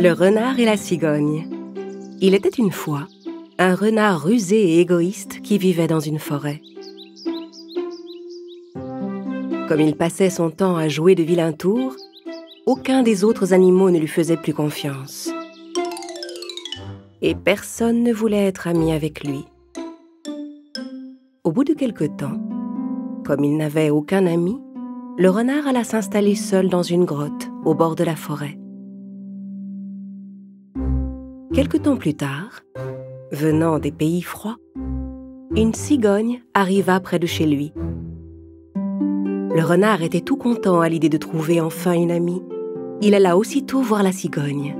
Le renard et la cigogne. Il était une fois un renard rusé et égoïste qui vivait dans une forêt. Comme il passait son temps à jouer de vilains tours, aucun des autres animaux ne lui faisait plus confiance. Et personne ne voulait être ami avec lui. Au bout de quelque temps, comme il n'avait aucun ami, le renard alla s'installer seul dans une grotte au bord de la forêt. Quelque temps plus tard, venant des pays froids, une cigogne arriva près de chez lui. Le renard était tout content à l'idée de trouver enfin une amie. Il alla aussitôt voir la cigogne.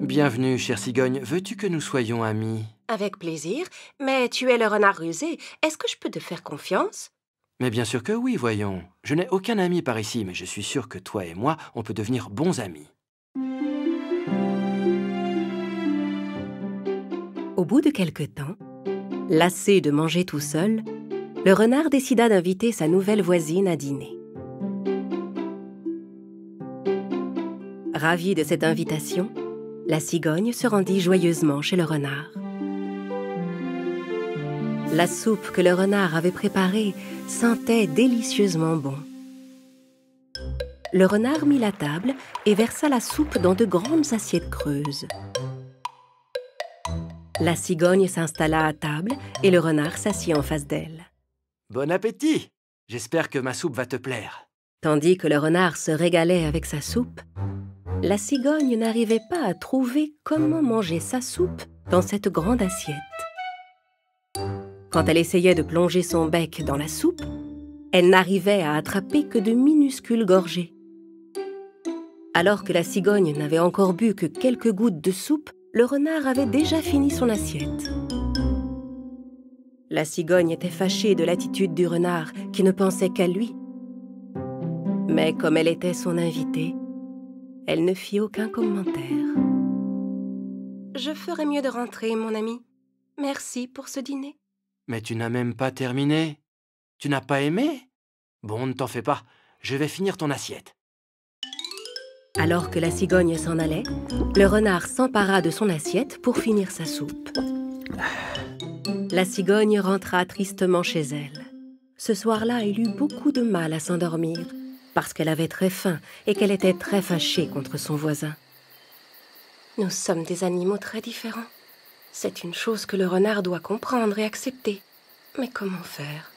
Bienvenue, chère cigogne. Veux-tu que nous soyons amis? Avec plaisir, mais tu es le renard rusé. Est-ce que je peux te faire confiance? Mais bien sûr que oui, voyons. Je n'ai aucun ami par ici, mais je suis sûr que toi et moi, on peut devenir bons amis. Au bout de quelque temps, lassé de manger tout seul, le renard décida d'inviter sa nouvelle voisine à dîner. Ravie de cette invitation, la cigogne se rendit joyeusement chez le renard. La soupe que le renard avait préparée sentait délicieusement bon. Le renard mit la table et versa la soupe dans de grandes assiettes creuses. La cigogne s'installa à table et le renard s'assit en face d'elle. Bon appétit J'espère que ma soupe va te plaire. Tandis que le renard se régalait avec sa soupe, la cigogne n'arrivait pas à trouver comment manger sa soupe dans cette grande assiette. Quand elle essayait de plonger son bec dans la soupe, elle n'arrivait à attraper que de minuscules gorgées. Alors que la cigogne n'avait encore bu que quelques gouttes de soupe, le renard avait déjà fini son assiette. La cigogne était fâchée de l'attitude du renard qui ne pensait qu'à lui. Mais comme elle était son invitée, elle ne fit aucun commentaire. Je ferais mieux de rentrer, mon ami. Merci pour ce dîner. Mais tu n'as même pas terminé. Tu n'as pas aimé? Bon, ne t'en fais pas. Je vais finir ton assiette. Alors que la cigogne s'en allait, le renard s'empara de son assiette pour finir sa soupe. La cigogne rentra tristement chez elle. Ce soir-là, elle eut beaucoup de mal à s'endormir, parce qu'elle avait très faim et qu'elle était très fâchée contre son voisin. Nous sommes des animaux très différents. C'est une chose que le renard doit comprendre et accepter. Mais comment faire?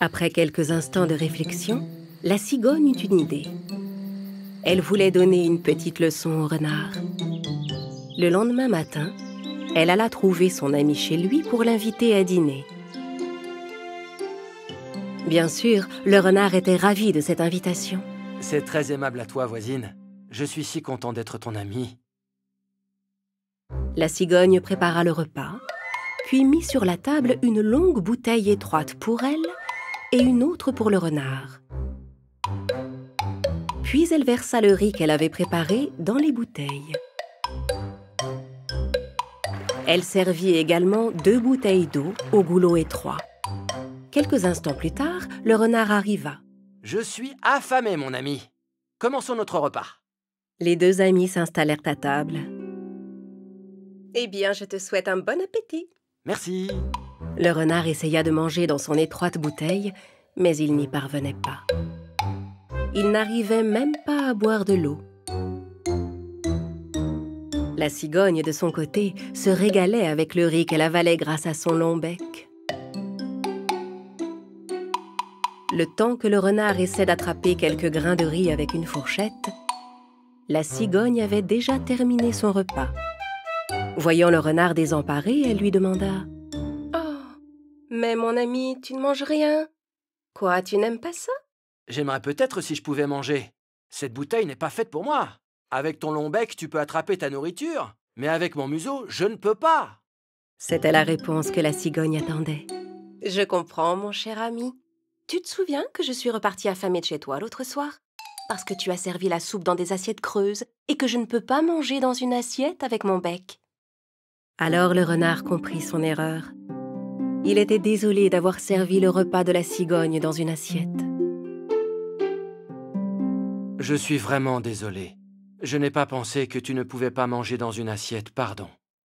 Après quelques instants de réflexion, la cigogne eut une idée. Elle voulait donner une petite leçon au renard. Le lendemain matin, elle alla trouver son ami chez lui pour l'inviter à dîner. Bien sûr, le renard était ravi de cette invitation. C'est très aimable à toi, voisine. Je suis si content d'être ton ami. La cigogne prépara le repas, puis mit sur la table une longue bouteille étroite pour elle et une autre pour le renard. Puis elle versa le riz qu'elle avait préparé dans les bouteilles. Elle servit également deux bouteilles d'eau au goulot étroit. Quelques instants plus tard, le renard arriva. Je suis affamé, mon ami. Commençons notre repas. Les deux amis s'installèrent à table. Eh bien, je te souhaite un bon appétit. Merci. Le renard essaya de manger dans son étroite bouteille, mais il n'y parvenait pas il n'arrivait même pas à boire de l'eau. La cigogne, de son côté, se régalait avec le riz qu'elle avalait grâce à son long bec. Le temps que le renard essaie d'attraper quelques grains de riz avec une fourchette, la cigogne avait déjà terminé son repas. Voyant le renard désemparé, elle lui demanda Oh, mais mon ami, tu ne manges rien? Quoi, tu n'aimes pas ça? J'aimerais peut-être si je pouvais manger. Cette bouteille n'est pas faite pour moi. Avec ton long bec, tu peux attraper ta nourriture, mais avec mon museau, je ne peux pas. C'était la réponse que la cigogne attendait. Je comprends, mon cher ami. Tu te souviens que je suis repartie affamée de chez toi l'autre soir? Parce que tu as servi la soupe dans des assiettes creuses et que je ne peux pas manger dans une assiette avec mon bec. Alors le renard comprit son erreur. Il était désolé d'avoir servi le repas de la cigogne dans une assiette. Je suis vraiment désolé. Je n'ai pas pensé que tu ne pouvais pas manger dans une assiette, pardon.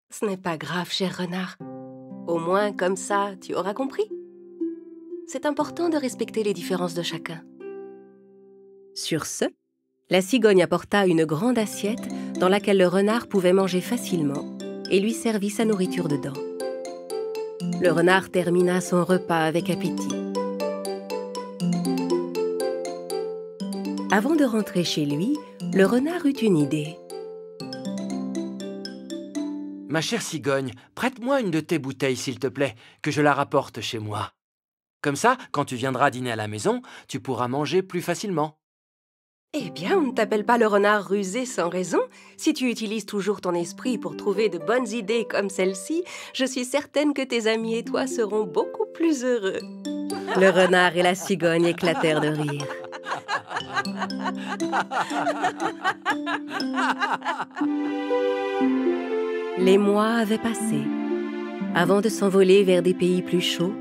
Ce n'est pas grave, cher renard. Au moins, comme ça, tu auras compris. C'est important de respecter les différences de chacun. Sur ce, la cigogne apporta une grande assiette dans laquelle le renard pouvait manger facilement et lui servit sa nourriture dedans. Le renard termina son repas avec appétit. Avant de rentrer chez lui, le renard eut une idée. Ma chère cigogne, prête-moi une de tes bouteilles, s'il te plaît, que je la rapporte chez moi. Comme ça, quand tu viendras dîner à la maison, tu pourras manger plus facilement. Eh bien, on ne t'appelle pas le renard rusé sans raison. Si tu utilises toujours ton esprit pour trouver de bonnes idées comme celle-ci, je suis certaine que tes amis et toi seront beaucoup plus heureux. Le renard et la cigogne éclatèrent de rire. Les mois avaient passé. Avant de s'envoler vers des pays plus chauds,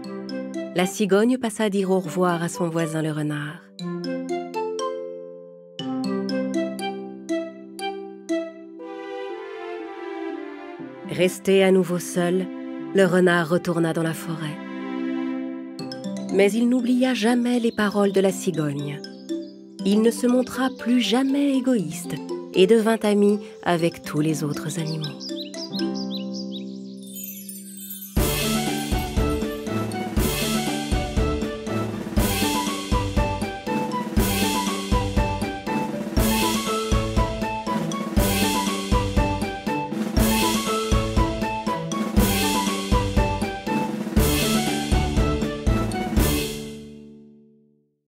la cigogne passa dire au revoir à son voisin le renard. Resté à nouveau seul, le renard retourna dans la forêt. Mais il n'oublia jamais les paroles de la cigogne. Il ne se montra plus jamais égoïste et devint ami avec tous les autres animaux.